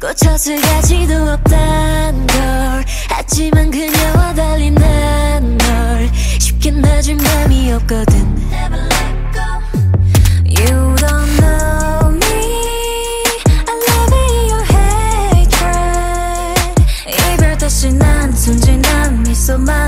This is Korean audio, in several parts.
꽃을 가지도 없단 걸. 하지만 그녀와 달리 난 널. 쉽게 놔줄 맘이 없거든. Never let go. You don't know me. I love your hatred. 이별 다시 난 순진한 미소만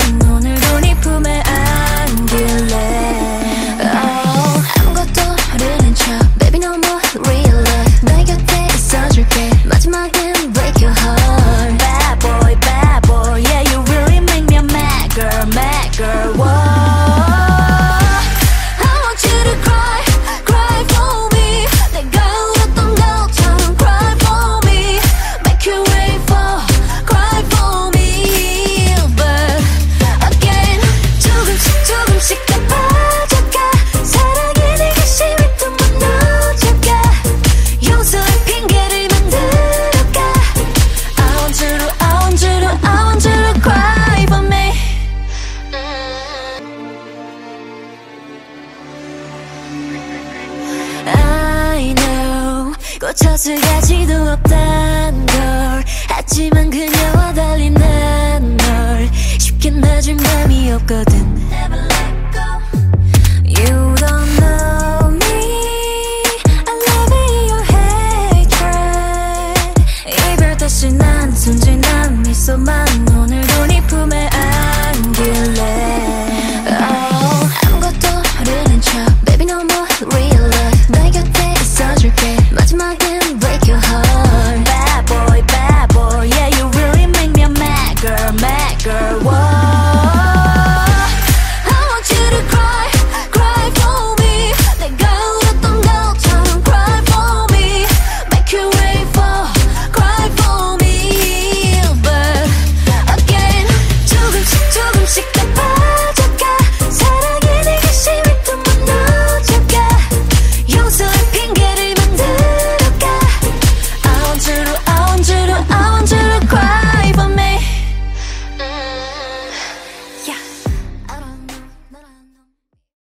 꽃을 가지도 없단 걸. 하지만 그녀와 달리 난널. 쉽게 놔줄 맘이 없거든